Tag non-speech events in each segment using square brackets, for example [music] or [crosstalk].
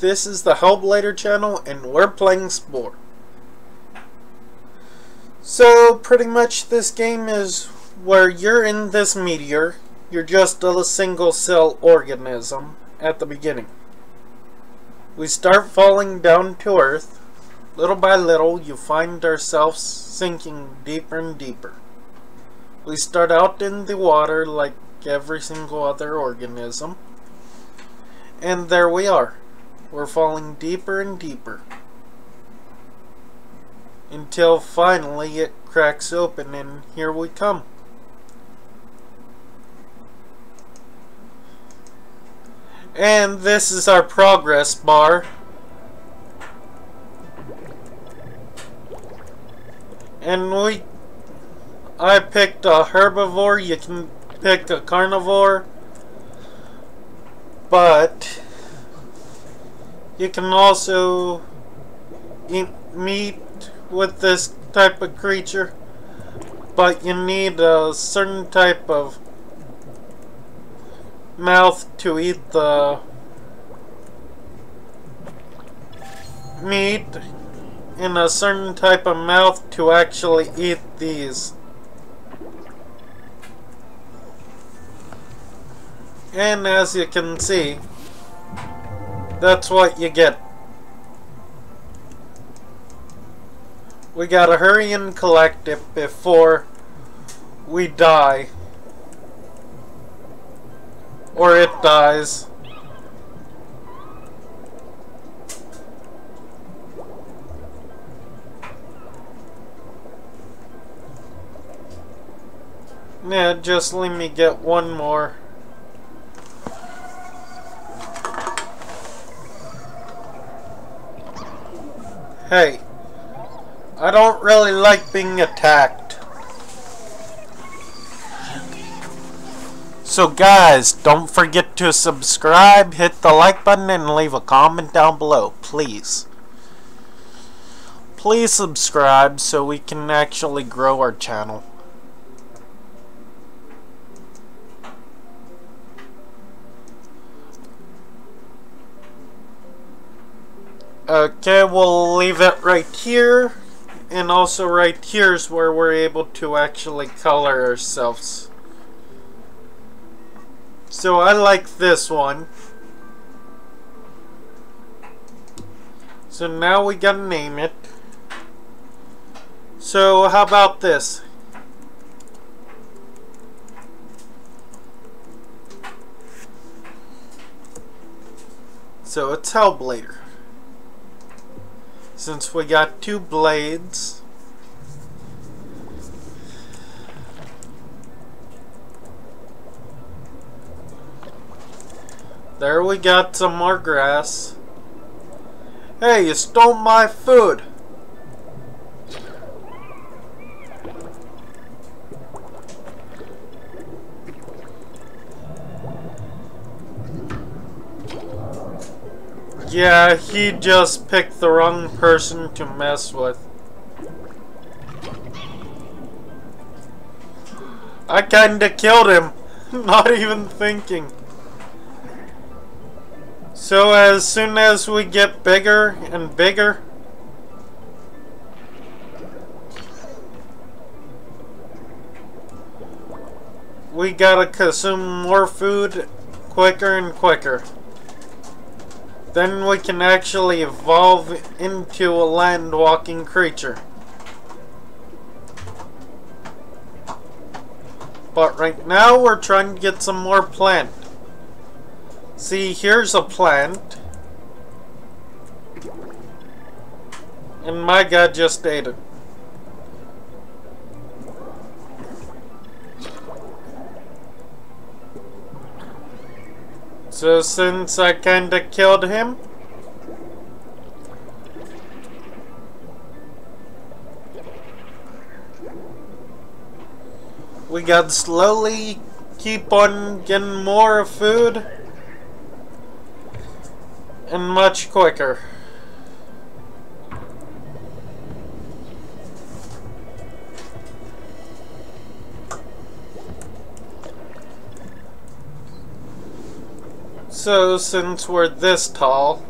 This is the Hellblader channel and we're playing Spore. So pretty much this game is where you're in this meteor, you're just a single cell organism at the beginning. We start falling down to earth. Little by little you find ourselves sinking deeper and deeper. We start out in the water like every single other organism. And there we are. We're falling deeper and deeper. Until finally it cracks open and here we come. And this is our progress bar. And we... I picked a herbivore, you can pick a carnivore. But... You can also eat meat with this type of creature, but you need a certain type of mouth to eat the meat and a certain type of mouth to actually eat these. And as you can see, that's what you get. We gotta hurry and collect it before we die. Or it dies. Yeah, just let me get one more. Hey, I don't really like being attacked. So guys, don't forget to subscribe, hit the like button, and leave a comment down below, please. Please subscribe so we can actually grow our channel. Okay, we'll leave it right here. And also right here is where we're able to actually color ourselves. So I like this one. So now we gotta name it. So how about this? So it's Hellblader since we got two blades. There we got some more grass. Hey you stole my food Yeah, he just picked the wrong person to mess with. I kinda killed him, [laughs] not even thinking. So as soon as we get bigger and bigger, we gotta consume more food quicker and quicker. Then we can actually evolve into a land-walking creature. But right now we're trying to get some more plant. See, here's a plant. And my god just ate it. So since I kinda killed him, we got slowly keep on getting more food and much quicker. So, since we're this tall,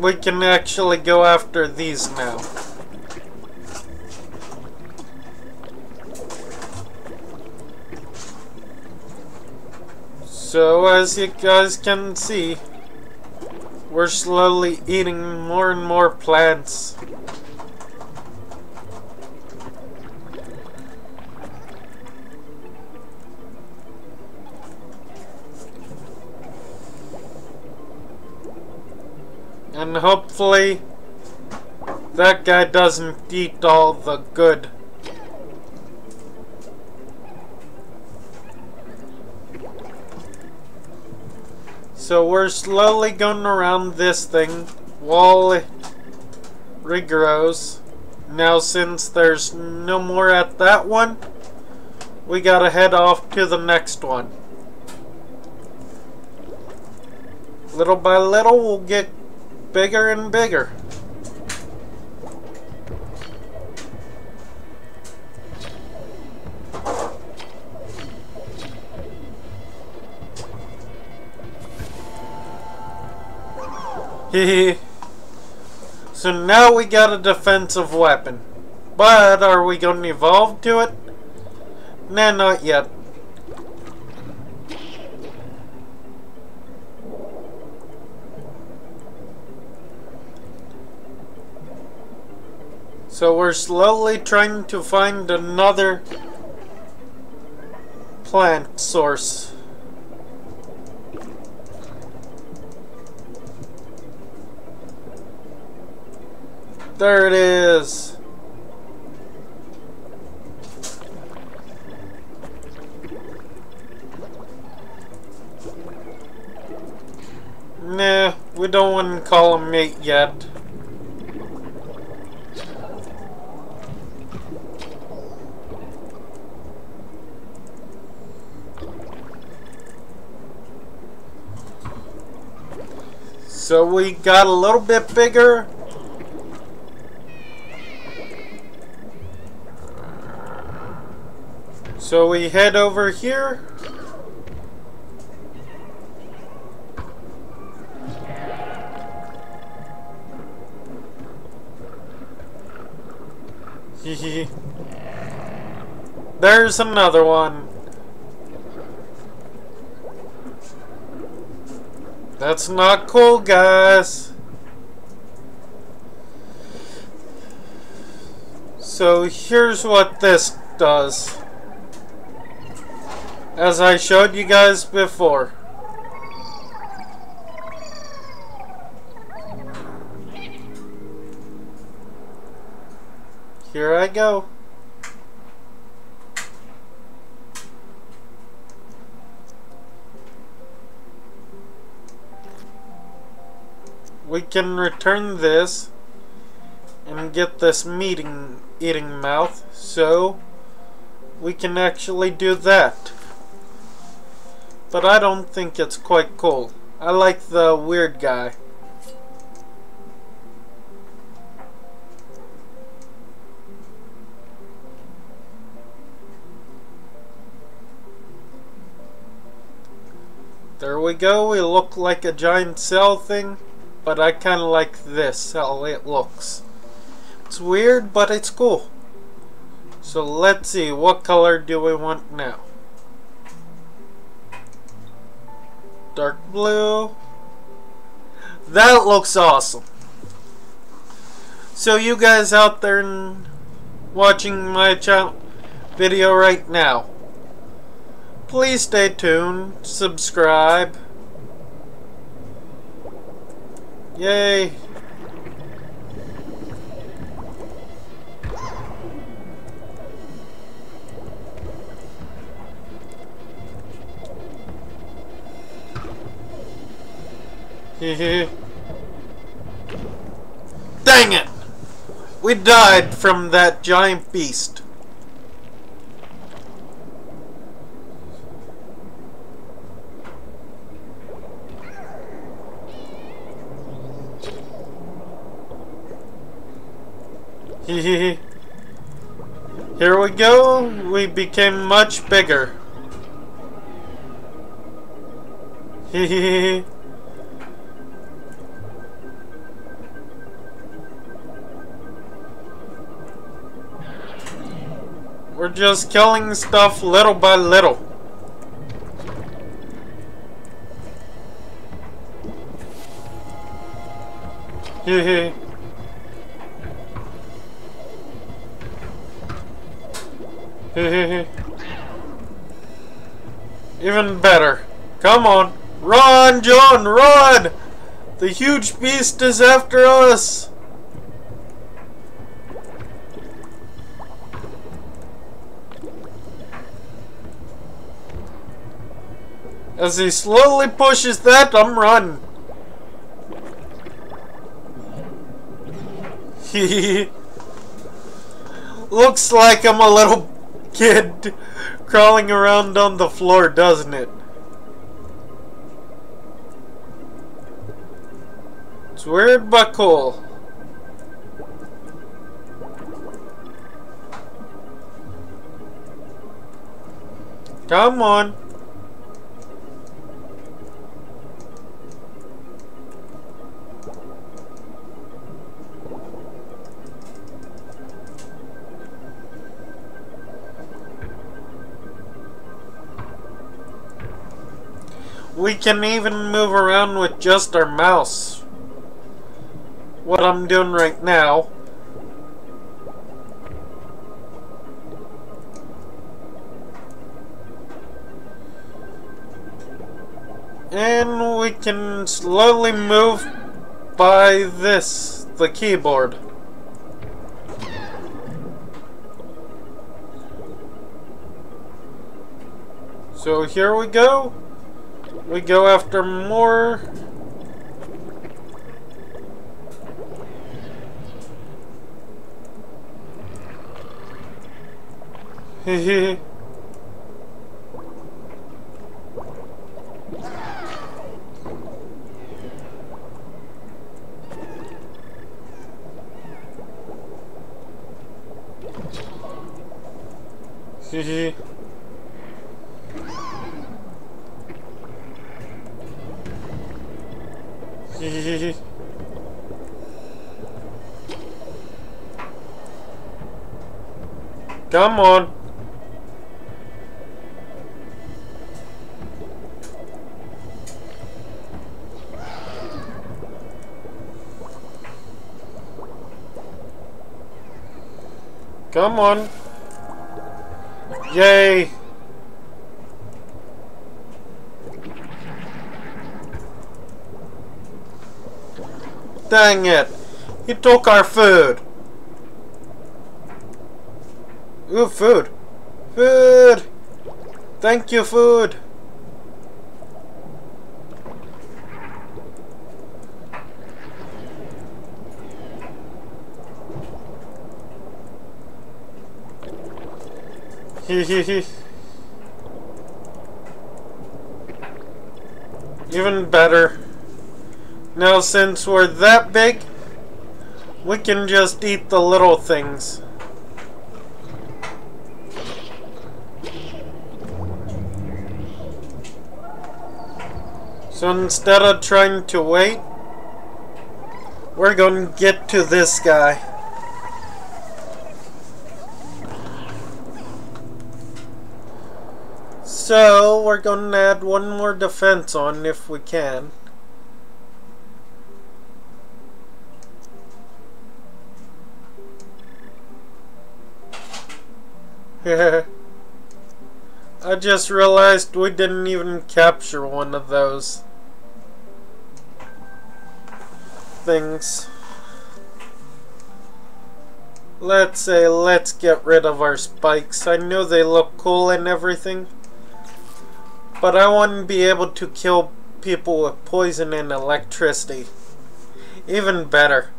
we can actually go after these now. So, as you guys can see, we're slowly eating more and more plants. Hopefully that guy doesn't eat all the good. So we're slowly going around this thing while it regrows. Now since there's no more at that one, we gotta head off to the next one. Little by little we'll get bigger and bigger. So now we got a defensive weapon. But are we going to evolve to it? Nah, not yet. So we're slowly trying to find another plant source. There it is. Nah, we don't want to call him mate yet. So we got a little bit bigger. So we head over here. [laughs] There's another one. That's not cool, guys. So here's what this does. As I showed you guys before. Here I go. We can return this and get this meeting eating mouth so we can actually do that. But I don't think it's quite cool. I like the weird guy. There we go, we look like a giant cell thing. But I kind of like this, how it looks. It's weird, but it's cool. So let's see, what color do we want now? Dark blue. That looks awesome. So you guys out there watching my channel video right now, please stay tuned, subscribe, Yay! [laughs] Dang it! We died from that giant beast. Here we go. We became much bigger. We're just killing stuff little by little. Hehe. [laughs] Even better. Come on. Run, John, run! The huge beast is after us! As he slowly pushes that, I'm running. [laughs] He looks like I'm a little kid crawling around on the floor, doesn't it? It's weird but cool. Come on. We can even move around with just our mouse. What I'm doing right now. And we can slowly move by this, the keyboard. So here we go we go after more. Hehe [laughs] Hehe Come on. Come on. Yay. Dang it! He took our food! Ooh, food! Food! Thank you, food! Even better. Now since we're that big, we can just eat the little things. So instead of trying to wait, we're going to get to this guy. So, we're going to add one more defense on if we can. [laughs] I just realized we didn't even capture one of those things. Let's say, let's get rid of our spikes. I know they look cool and everything, but I to be able to kill people with poison and electricity. Even better.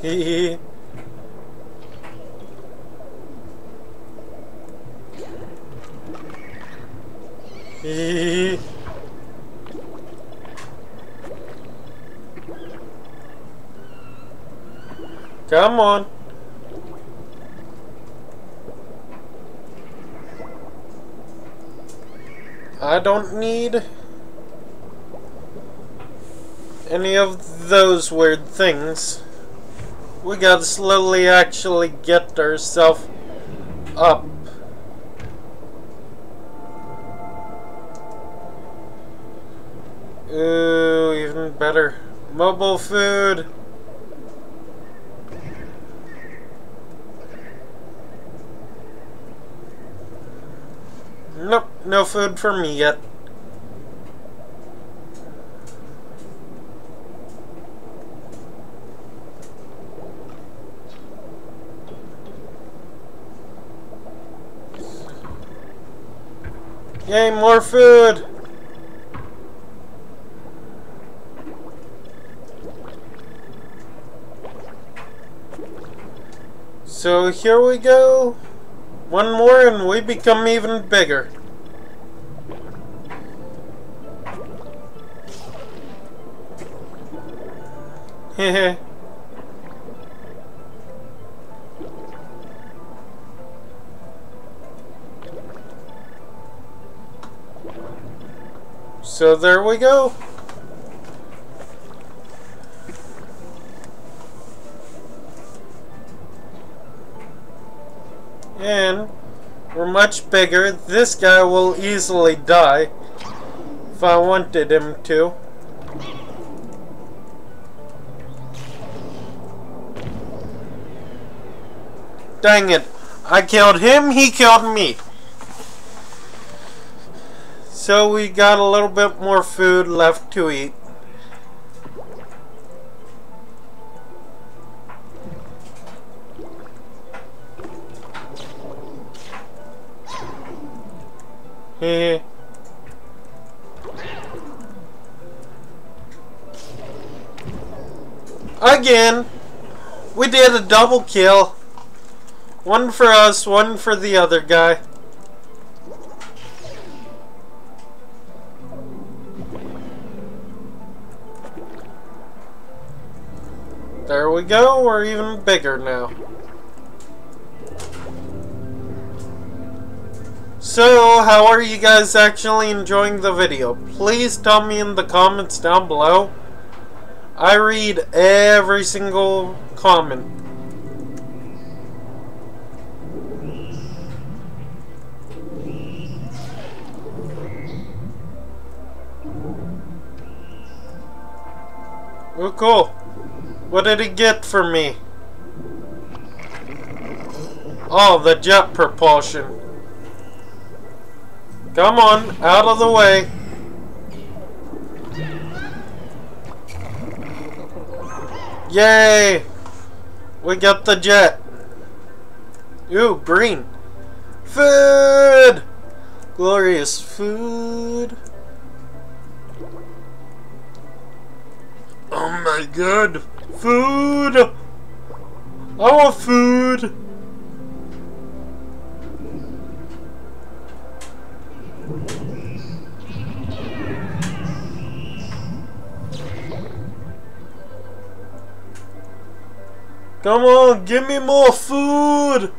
Hee hee. Come on. I don't need any of those weird things. We gotta slowly actually get ourselves up. Ooh, even better. Mobile food. Nope, no food for me yet. Yay, more food! So here we go. One more and we become even bigger. [laughs] Hehe. There we go. And we're much bigger. This guy will easily die if I wanted him to. Dang it. I killed him, he killed me. So we got a little bit more food left to eat. Again, we did a double kill. One for us, one for the other guy. We go, we're even bigger now. So, how are you guys actually enjoying the video? Please tell me in the comments down below. I read every single comment. Oh, cool. What did he get for me? Oh, the jet propulsion. Come on, out of the way. Yay! We got the jet. Ooh, green. Food! Glorious food. Oh my god. Food! I want food! Come on, give me more food!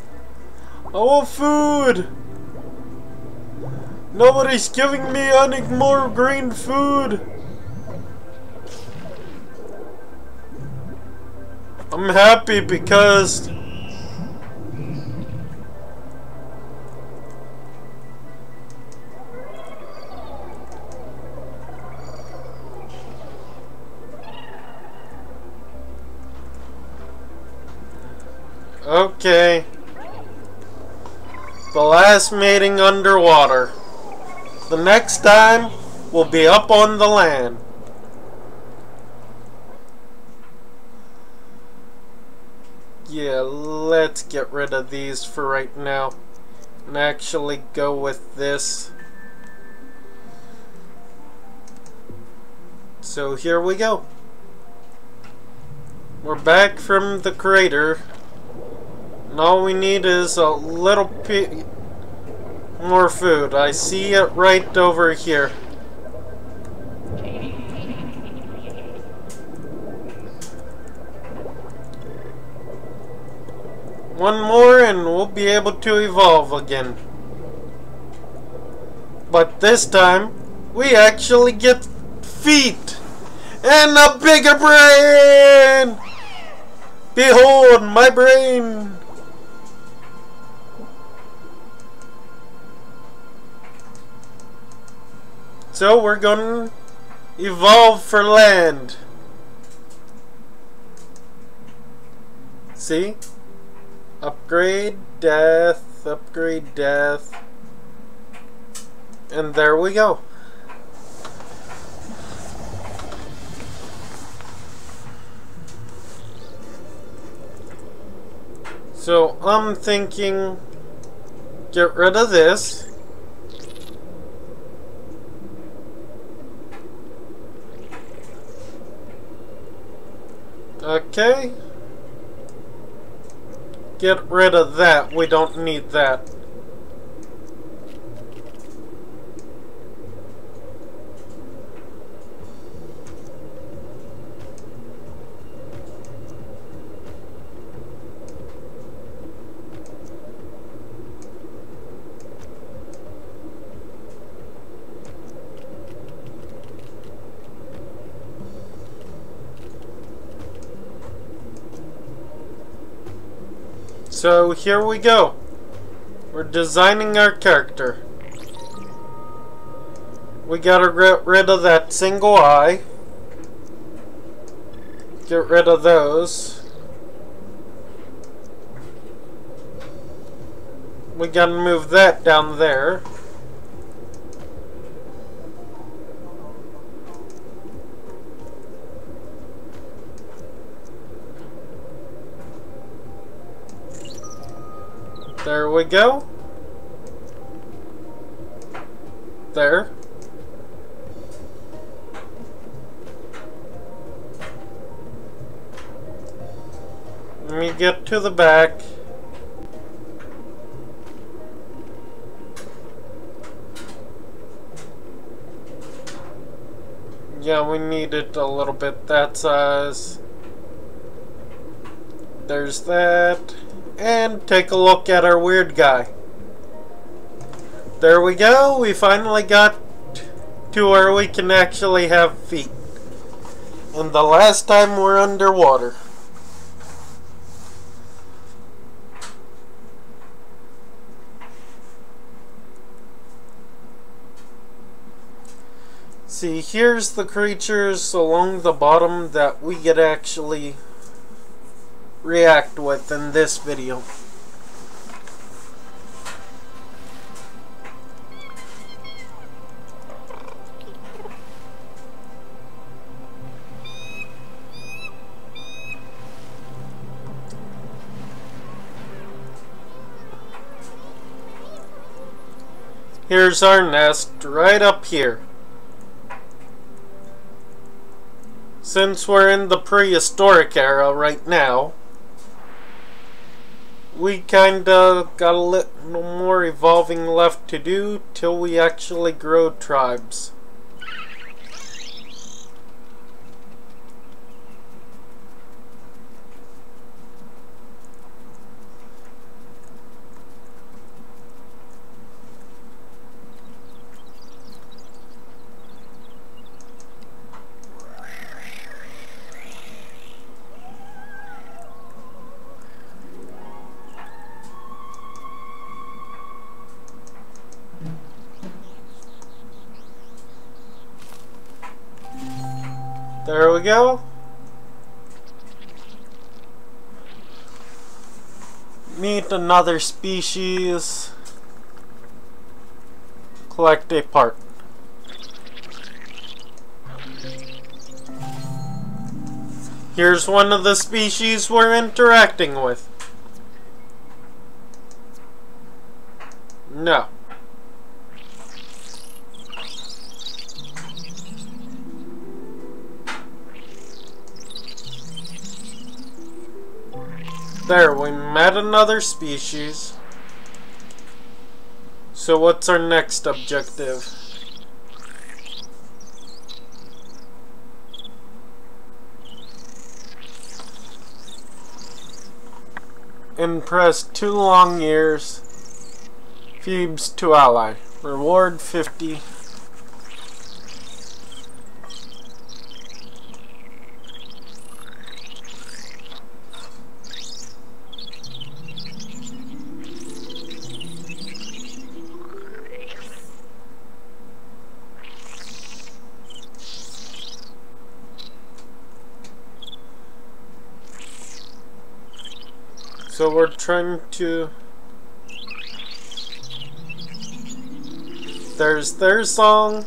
I want food! Nobody's giving me any more green food! I'm happy because Okay. The last meeting underwater. The next time will be up on the land. Yeah, let's get rid of these for right now. And actually go with this. So here we go. We're back from the crater. And all we need is a little more food. I see it right over here. One more and we'll be able to evolve again. But this time, we actually get feet and a bigger brain! Behold my brain! So we're to evolve for land. See? Upgrade, death, upgrade, death. And there we go. So I'm thinking get rid of this. Okay. Get rid of that. We don't need that. So here we go. We're designing our character. We gotta get rid of that single eye. Get rid of those. We gotta move that down there. There we go. There. Let me get to the back. Yeah, we need it a little bit that size. There's that and take a look at our weird guy. There we go, we finally got to where we can actually have feet. And the last time we're underwater. See, here's the creatures along the bottom that we could actually react with in this video. Here's our nest right up here. Since we're in the prehistoric era right now, we kinda got a little more evolving left to do till we actually grow tribes. There we go. Meet another species. Collect a part. Here's one of the species we're interacting with. There, we met another species. So what's our next objective? Impress two long ears. Phoebes to ally. Reward 50. Trying to... There's their song.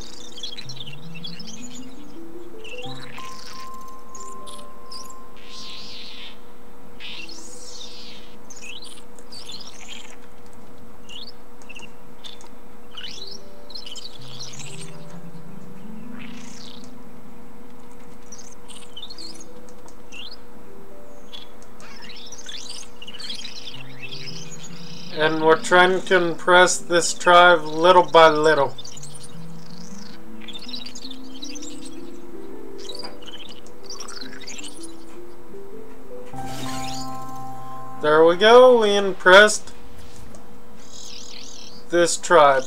Trying to impress this tribe little by little. There we go, we impressed this tribe.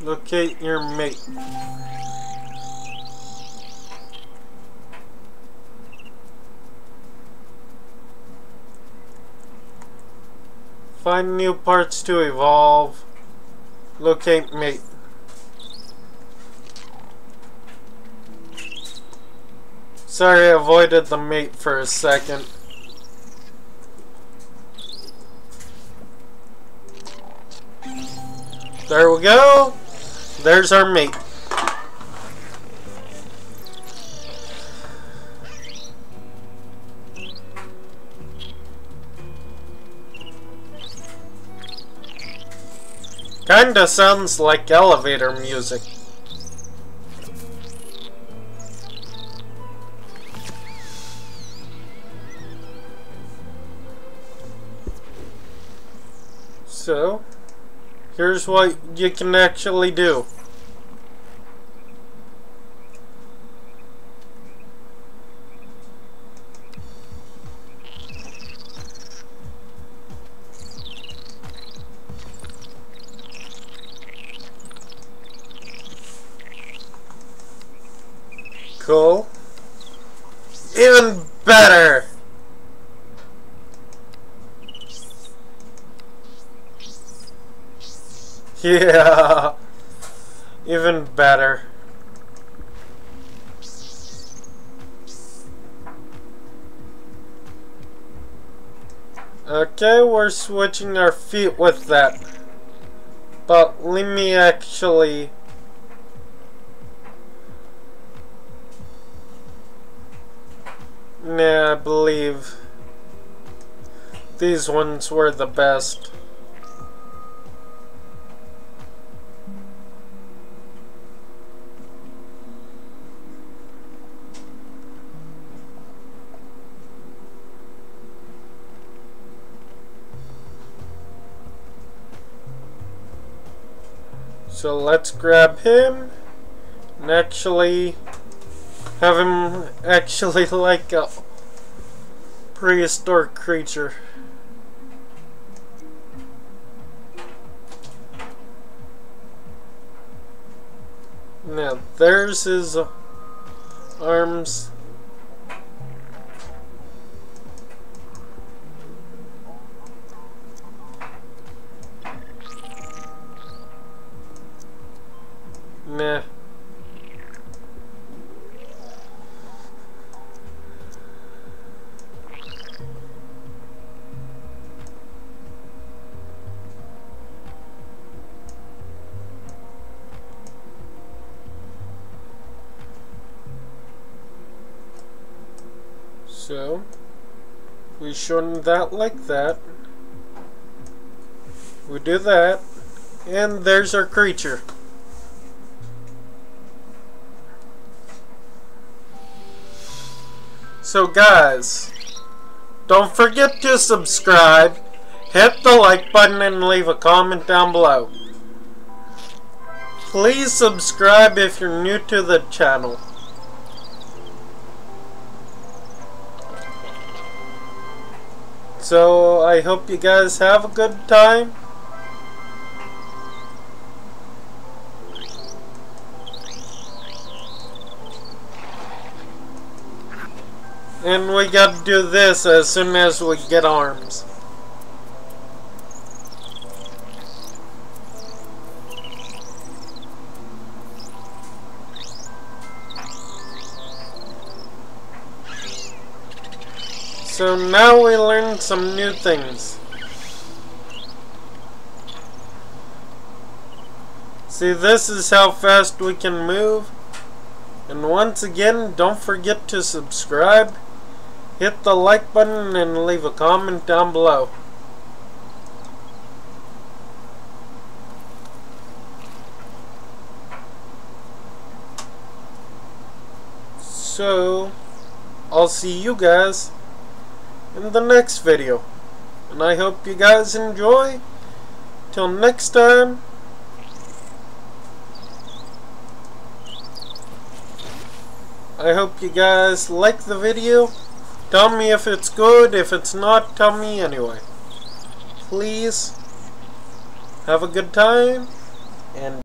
Locate your mate. Find new parts to evolve. Locate mate. Sorry, I avoided the mate for a second. There we go. There's our mate. Kinda sounds like elevator music. So, here's what you can actually do. Cool. Even better! [laughs] Yeah! Even better. Okay, we're switching our feet with that. But let me actually I believe these ones were the best. So let's grab him and actually have him [laughs] actually like a prehistoric creature. Now, there's his uh, arms. So, we shorten that like that. We do that. And there's our creature. So guys, don't forget to subscribe, hit the like button and leave a comment down below. Please subscribe if you're new to the channel. So I hope you guys have a good time. And we gotta do this as soon as we get arms. So now we learned some new things. See, this is how fast we can move. And once again, don't forget to subscribe, hit the like button, and leave a comment down below. So, I'll see you guys in the next video. And I hope you guys enjoy. Till next time. I hope you guys like the video. Tell me if it's good. If it's not, tell me anyway. Please. Have a good time. And